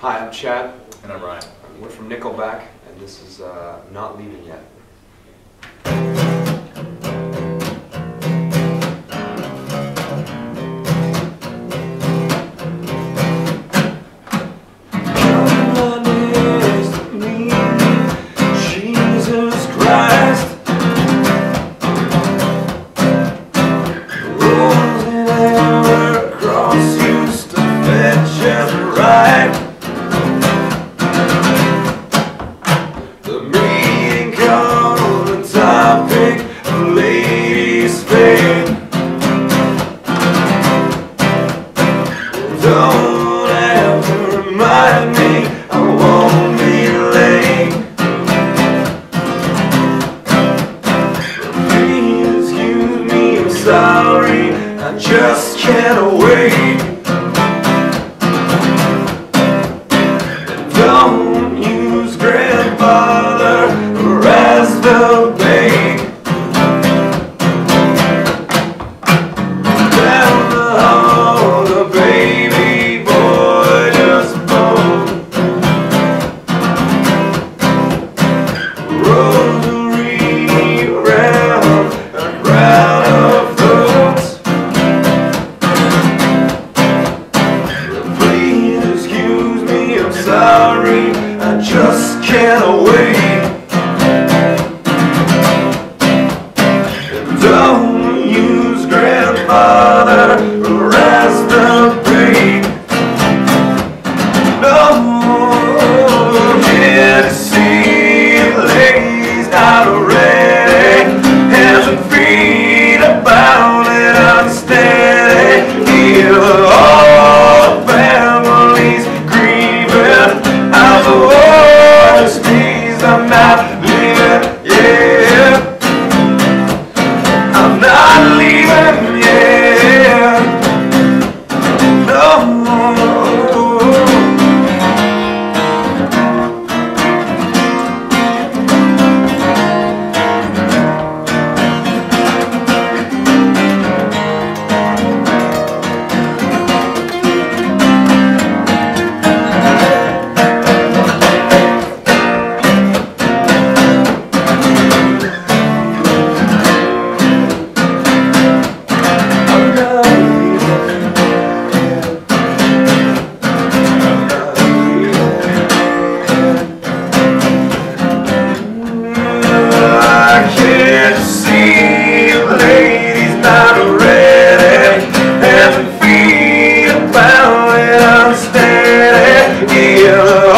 Hi, I'm Chad. And I'm Ryan. We're from Nickelback, and this is uh, Not Leaving Yet. sorry, I just can't wait. Yeah.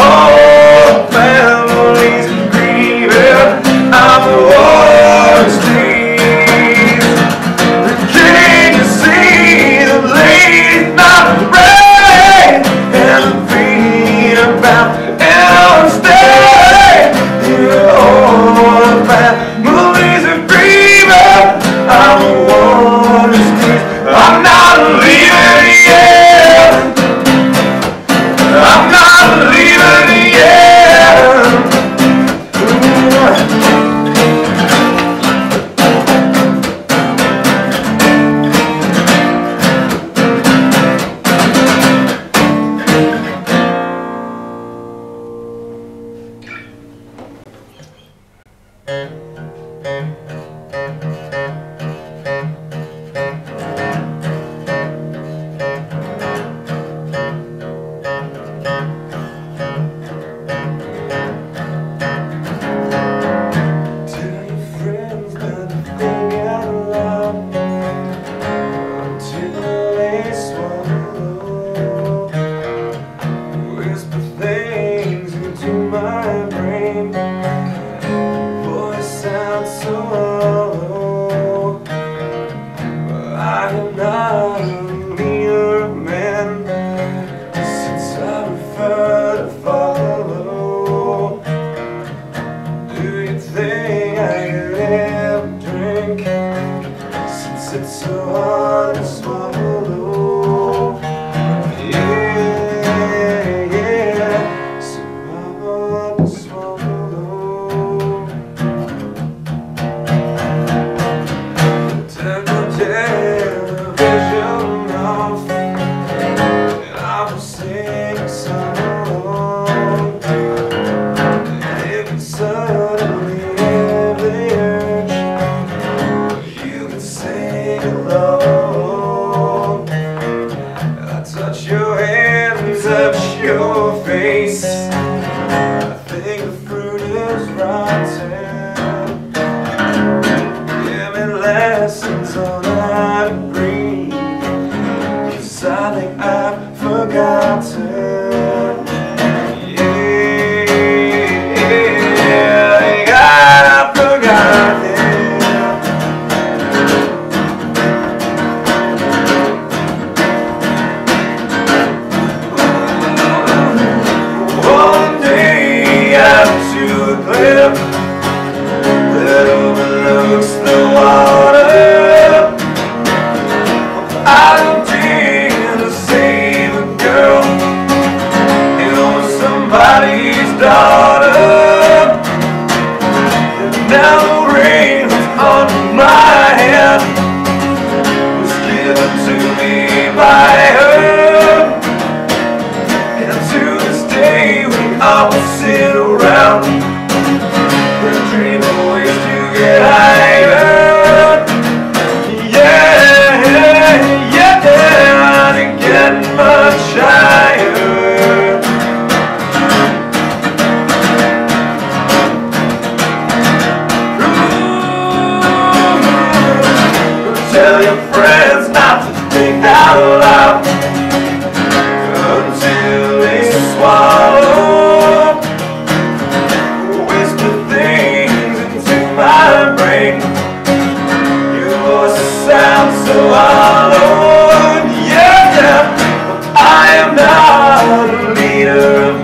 to one small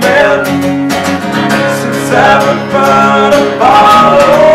men since I've been fun Apollo.